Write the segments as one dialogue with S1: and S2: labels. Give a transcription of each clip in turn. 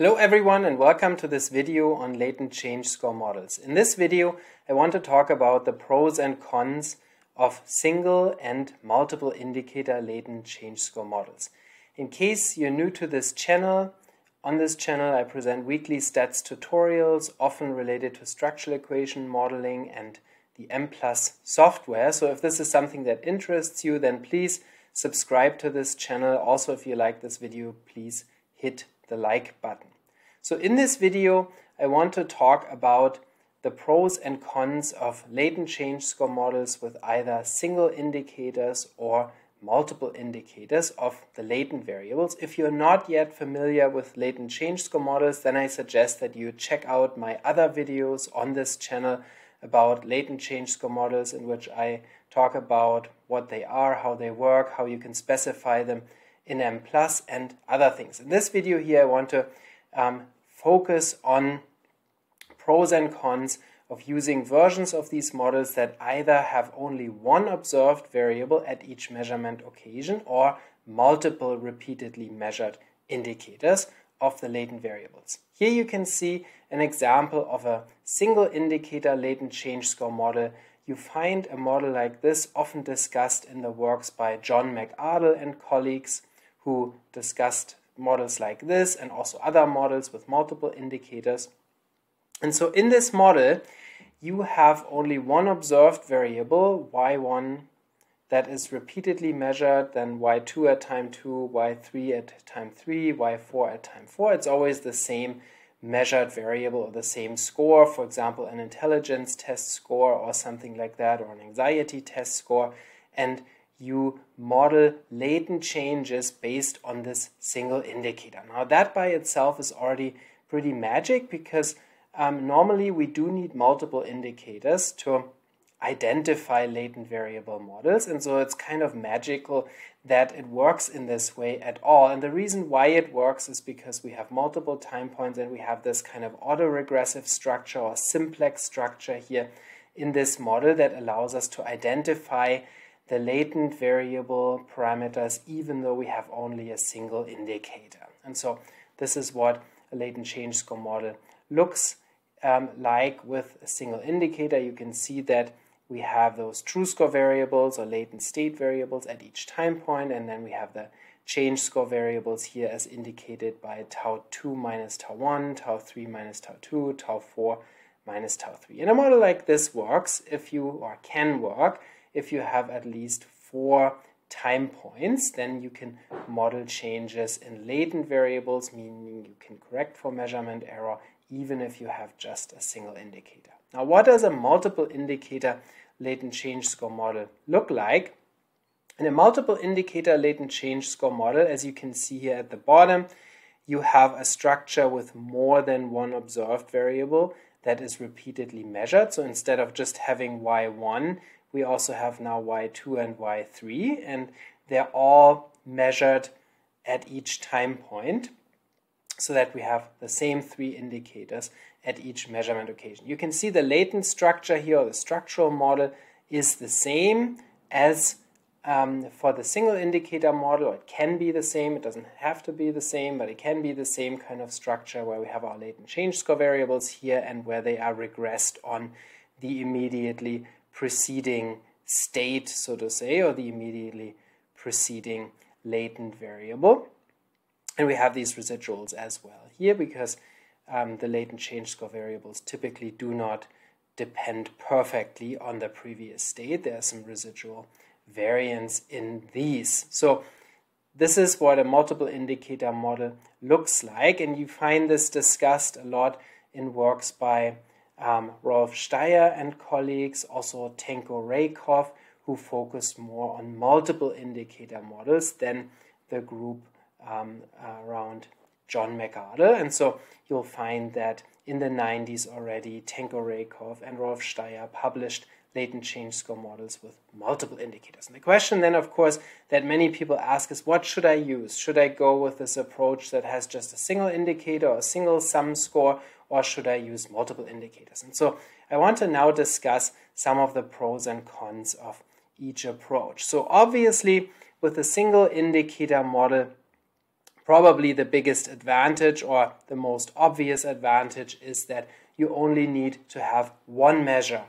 S1: Hello everyone and welcome to this video on latent change score models. In this video I want to talk about the pros and cons of single and multiple indicator latent change score models. In case you're new to this channel, on this channel I present weekly stats tutorials often related to structural equation modeling and the Mplus software. So if this is something that interests you then please subscribe to this channel. Also if you like this video please hit the like button. So in this video, I want to talk about the pros and cons of latent change score models with either single indicators or multiple indicators of the latent variables. If you're not yet familiar with latent change score models, then I suggest that you check out my other videos on this channel about latent change score models in which I talk about what they are, how they work, how you can specify them in Mplus, and other things. In this video here, I want to um, focus on pros and cons of using versions of these models that either have only one observed variable at each measurement occasion or multiple repeatedly measured indicators of the latent variables. Here you can see an example of a single indicator latent change score model. You find a model like this often discussed in the works by John McArdle and colleagues who discussed models like this and also other models with multiple indicators. And so in this model, you have only one observed variable, y1, that is repeatedly measured, then y2 at time 2, y3 at time 3, y4 at time 4. It's always the same measured variable or the same score, for example, an intelligence test score or something like that, or an anxiety test score. And you model latent changes based on this single indicator. Now that by itself is already pretty magic because um, normally we do need multiple indicators to identify latent variable models and so it's kind of magical that it works in this way at all and the reason why it works is because we have multiple time points and we have this kind of autoregressive structure or simplex structure here in this model that allows us to identify the latent variable parameters even though we have only a single indicator. And so this is what a latent change score model looks um, like with a single indicator. You can see that we have those true score variables or latent state variables at each time point, and then we have the change score variables here as indicated by tau 2 minus tau 1, tau 3 minus tau 2, tau 4 minus tau 3. And a model like this works if you, or can work, if you have at least four time points, then you can model changes in latent variables, meaning you can correct for measurement error even if you have just a single indicator. Now, what does a multiple indicator latent change score model look like? In a multiple indicator latent change score model, as you can see here at the bottom, you have a structure with more than one observed variable that is repeatedly measured. So instead of just having y1, we also have now y2 and y3, and they're all measured at each time point so that we have the same three indicators at each measurement occasion. You can see the latent structure here, or the structural model, is the same as um, for the single indicator model. It can be the same, it doesn't have to be the same, but it can be the same kind of structure where we have our latent change score variables here and where they are regressed on the immediately preceding state, so to say, or the immediately preceding latent variable. And we have these residuals as well here because um, the latent change score variables typically do not depend perfectly on the previous state. There's some residual variance in these. So this is what a multiple indicator model looks like, and you find this discussed a lot in works by um, Rolf Steyer and colleagues, also Tenko Raykov, who focused more on multiple indicator models than the group um, around John McArdle. And so you'll find that in the 90s already, Tenko Raykov and Rolf Steyer published latent change score models with multiple indicators. And the question then, of course, that many people ask is what should I use? Should I go with this approach that has just a single indicator or a single sum score, or should I use multiple indicators? And so I want to now discuss some of the pros and cons of each approach. So obviously, with a single indicator model, Probably the biggest advantage or the most obvious advantage is that you only need to have one measure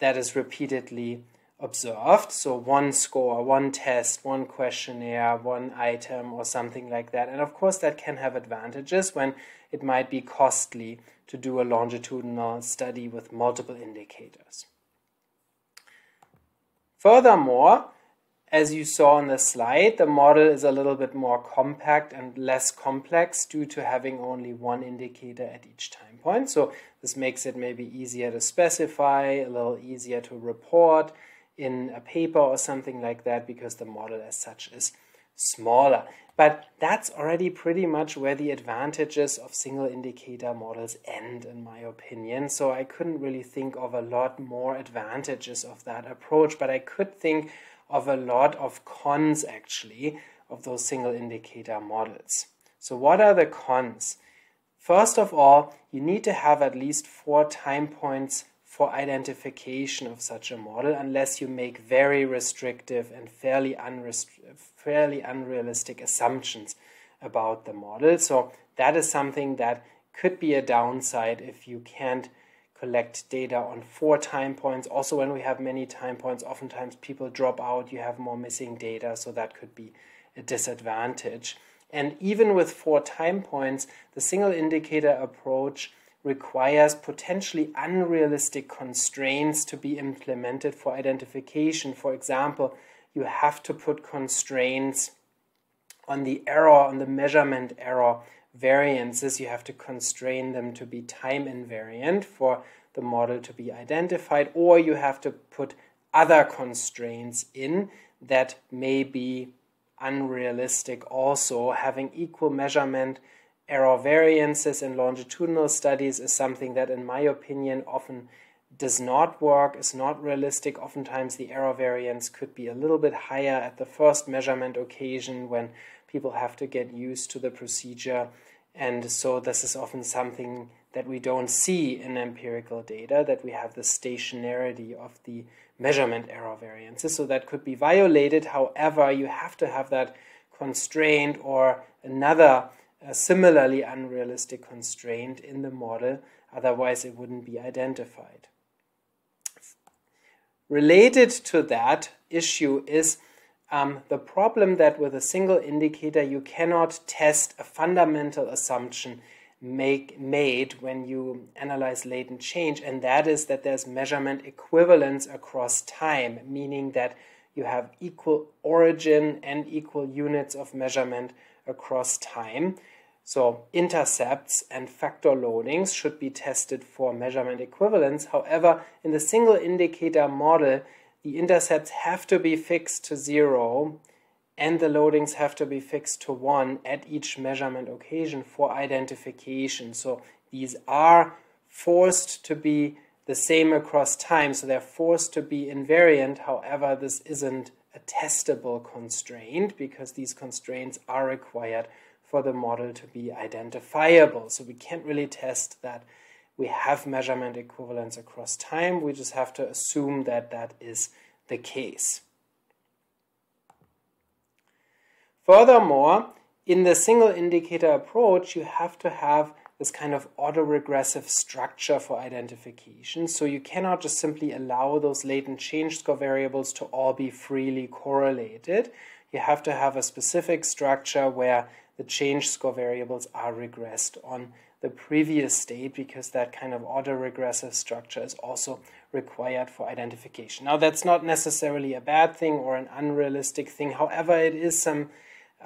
S1: that is repeatedly observed. So one score, one test, one questionnaire, one item, or something like that. And of course, that can have advantages when it might be costly to do a longitudinal study with multiple indicators. Furthermore, as you saw on the slide, the model is a little bit more compact and less complex due to having only one indicator at each time point. So this makes it maybe easier to specify, a little easier to report in a paper or something like that because the model as such is smaller. But that's already pretty much where the advantages of single indicator models end, in my opinion. So I couldn't really think of a lot more advantages of that approach, but I could think of a lot of cons actually of those single indicator models. So, what are the cons? First of all, you need to have at least four time points for identification of such a model unless you make very restrictive and fairly, fairly unrealistic assumptions about the model. So that is something that could be a downside if you can't collect data on four time points. Also, when we have many time points, oftentimes people drop out, you have more missing data, so that could be a disadvantage. And even with four time points, the single indicator approach requires potentially unrealistic constraints to be implemented for identification. For example, you have to put constraints on the error, on the measurement error variances. You have to constrain them to be time invariant for the model to be identified, or you have to put other constraints in that may be unrealistic also, having equal measurement error variances in longitudinal studies is something that, in my opinion, often does not work, is not realistic. Oftentimes, the error variance could be a little bit higher at the first measurement occasion when people have to get used to the procedure. And so, this is often something that we don't see in empirical data, that we have the stationarity of the measurement error variances. So, that could be violated. However, you have to have that constraint or another a similarly unrealistic constraint in the model, otherwise it wouldn't be identified. Related to that issue is um, the problem that with a single indicator you cannot test a fundamental assumption make, made when you analyze latent change, and that is that there's measurement equivalence across time, meaning that you have equal origin and equal units of measurement across time. So intercepts and factor loadings should be tested for measurement equivalence. However, in the single indicator model, the intercepts have to be fixed to zero and the loadings have to be fixed to one at each measurement occasion for identification. So these are forced to be the same across time, so they're forced to be invariant. However, this isn't a testable constraint because these constraints are required for the model to be identifiable. So we can't really test that we have measurement equivalence across time. We just have to assume that that is the case. Furthermore, in the single indicator approach, you have to have this kind of autoregressive structure for identification. So you cannot just simply allow those latent change score variables to all be freely correlated. You have to have a specific structure where the change score variables are regressed on the previous state because that kind of autoregressive structure is also required for identification. Now, that's not necessarily a bad thing or an unrealistic thing. However, it is some,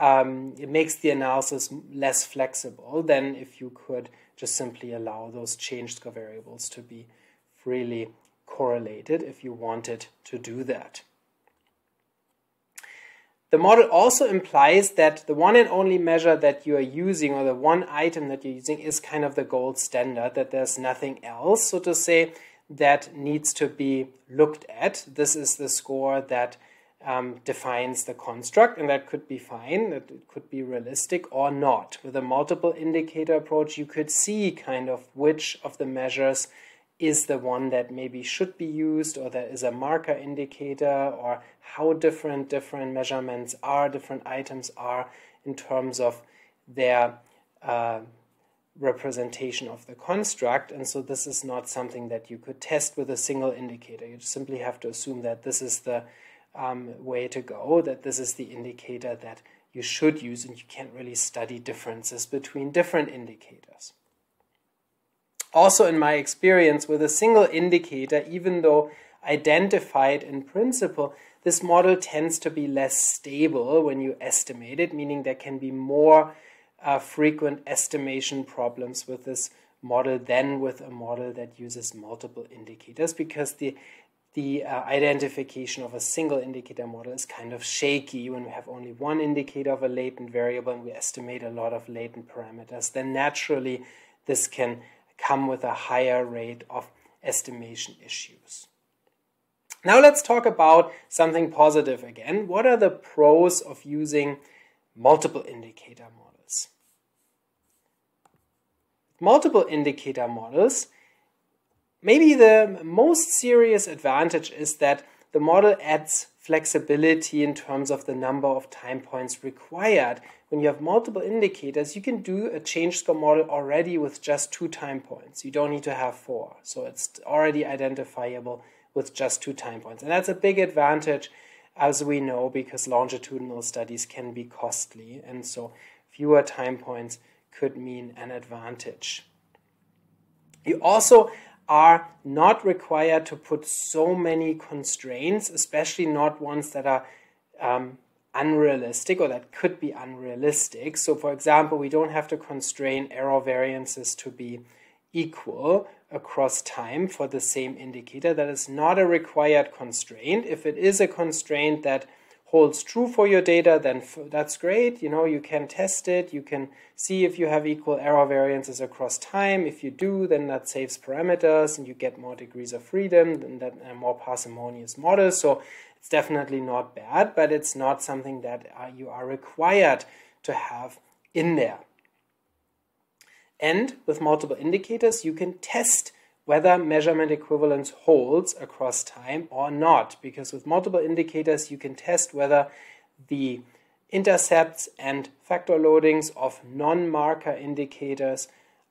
S1: um, it makes the analysis less flexible than if you could just simply allow those change score variables to be freely correlated if you wanted to do that. The model also implies that the one and only measure that you are using or the one item that you're using is kind of the gold standard, that there's nothing else, so to say, that needs to be looked at. This is the score that um, defines the construct, and that could be fine, that it could be realistic or not. With a multiple indicator approach, you could see kind of which of the measures is the one that maybe should be used or there is a marker indicator or how different different measurements are, different items are in terms of their uh, representation of the construct. And so this is not something that you could test with a single indicator. You simply have to assume that this is the um, way to go, that this is the indicator that you should use, and you can't really study differences between different indicators. Also, in my experience with a single indicator, even though identified in principle, this model tends to be less stable when you estimate it, meaning there can be more uh, frequent estimation problems with this model than with a model that uses multiple indicators because the the uh, identification of a single indicator model is kind of shaky when we have only one indicator of a latent variable and we estimate a lot of latent parameters then naturally this can come with a higher rate of estimation issues. Now let's talk about something positive again. What are the pros of using multiple indicator models? Multiple indicator models, maybe the most serious advantage is that the model adds flexibility in terms of the number of time points required. When you have multiple indicators, you can do a change score model already with just two time points. You don't need to have four. So it's already identifiable with just two time points. And that's a big advantage, as we know, because longitudinal studies can be costly. And so fewer time points could mean an advantage. You also are not required to put so many constraints, especially not ones that are um, unrealistic or that could be unrealistic. So, for example, we don't have to constrain error variances to be equal across time for the same indicator. That is not a required constraint. If it is a constraint that holds true for your data, then that's great. You know, you can test it. You can see if you have equal error variances across time. If you do, then that saves parameters and you get more degrees of freedom and that a more parsimonious model. So it's definitely not bad, but it's not something that uh, you are required to have in there. And with multiple indicators, you can test whether measurement equivalence holds across time or not. Because with multiple indicators, you can test whether the intercepts and factor loadings of non-marker indicators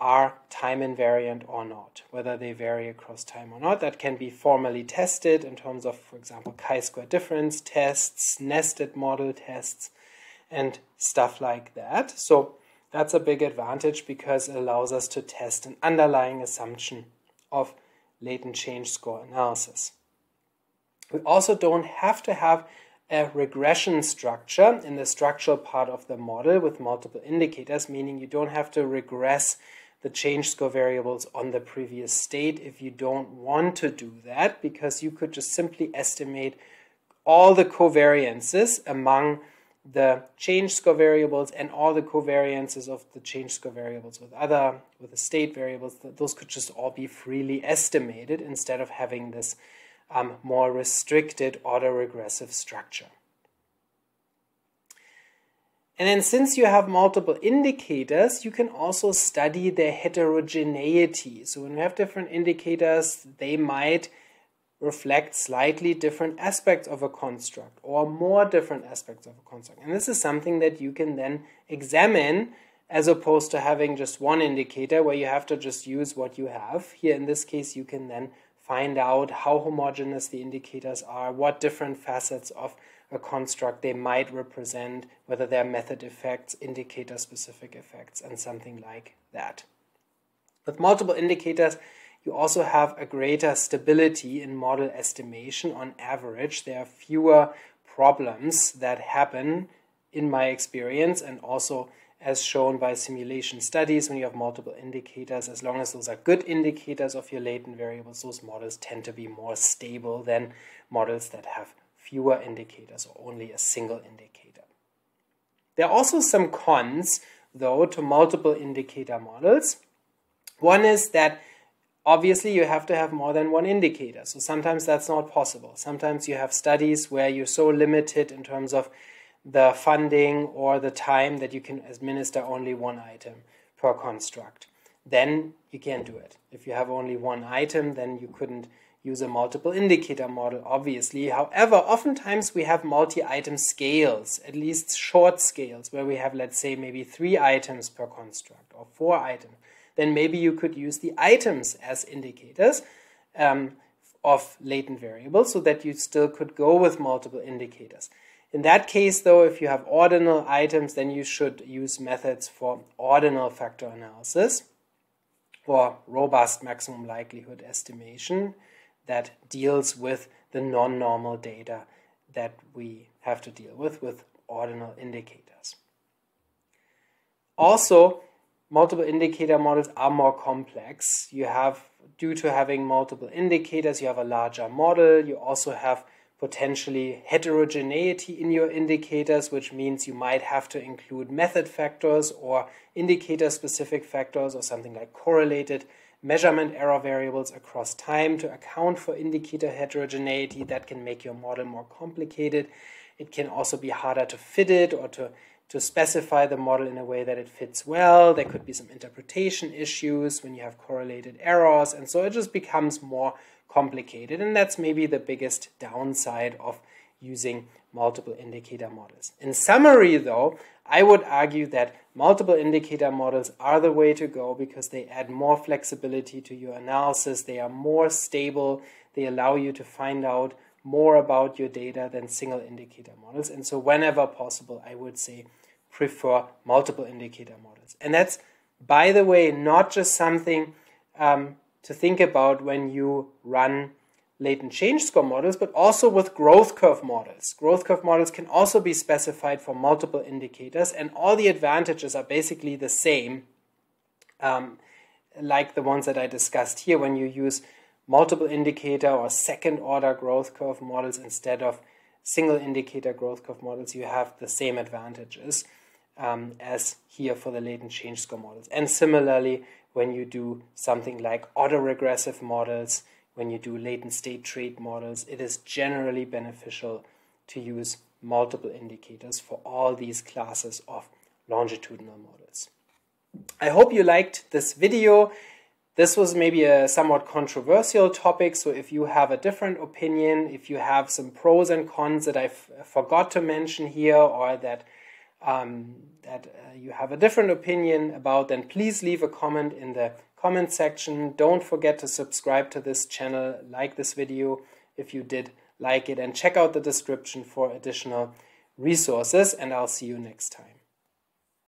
S1: are time invariant or not, whether they vary across time or not. That can be formally tested in terms of, for example, chi-square difference tests, nested model tests, and stuff like that. So that's a big advantage because it allows us to test an underlying assumption of latent change score analysis. We also don't have to have a regression structure in the structural part of the model with multiple indicators, meaning you don't have to regress the change score variables on the previous state if you don't want to do that, because you could just simply estimate all the covariances among the change score variables and all the covariances of the change score variables with other with the state variables those could just all be freely estimated instead of having this um, more restricted autoregressive structure and then since you have multiple indicators, you can also study their heterogeneity. So when we have different indicators, they might reflect slightly different aspects of a construct or more different aspects of a construct. And this is something that you can then examine as opposed to having just one indicator where you have to just use what you have. Here in this case, you can then find out how homogeneous the indicators are, what different facets of a construct they might represent, whether they're method effects, indicator specific effects, and something like that. With multiple indicators, you also have a greater stability in model estimation on average. There are fewer problems that happen in my experience and also as shown by simulation studies when you have multiple indicators. As long as those are good indicators of your latent variables those models tend to be more stable than models that have fewer indicators or only a single indicator. There are also some cons though to multiple indicator models. One is that obviously you have to have more than one indicator. So sometimes that's not possible. Sometimes you have studies where you're so limited in terms of the funding or the time that you can administer only one item per construct. Then you can't do it. If you have only one item, then you couldn't use a multiple indicator model, obviously. However, oftentimes we have multi-item scales, at least short scales, where we have, let's say, maybe three items per construct or four items. Then maybe you could use the items as indicators um, of latent variables so that you still could go with multiple indicators. In that case, though, if you have ordinal items, then you should use methods for ordinal factor analysis or robust maximum likelihood estimation that deals with the non-normal data that we have to deal with with ordinal indicators. Also, multiple indicator models are more complex. You have, due to having multiple indicators, you have a larger model. You also have potentially heterogeneity in your indicators, which means you might have to include method factors or indicator specific factors or something like correlated measurement error variables across time to account for indicator heterogeneity. That can make your model more complicated. It can also be harder to fit it or to, to specify the model in a way that it fits well. There could be some interpretation issues when you have correlated errors, and so it just becomes more complicated. And that's maybe the biggest downside of using multiple indicator models. In summary, though, I would argue that multiple indicator models are the way to go because they add more flexibility to your analysis, they are more stable, they allow you to find out more about your data than single indicator models. And so, whenever possible, I would say prefer multiple indicator models. And that's, by the way, not just something um, to think about when you run latent change score models, but also with growth curve models. Growth curve models can also be specified for multiple indicators, and all the advantages are basically the same, um, like the ones that I discussed here when you use multiple indicator or second order growth curve models instead of single indicator growth curve models, you have the same advantages um, as here for the latent change score models. And similarly, when you do something like autoregressive models, when you do latent state trait models, it is generally beneficial to use multiple indicators for all these classes of longitudinal models. I hope you liked this video. This was maybe a somewhat controversial topic, so if you have a different opinion, if you have some pros and cons that I forgot to mention here or that um, that uh, you have a different opinion about, then please leave a comment in the comment section. Don't forget to subscribe to this channel, like this video if you did like it, and check out the description for additional resources. And I'll see you next time.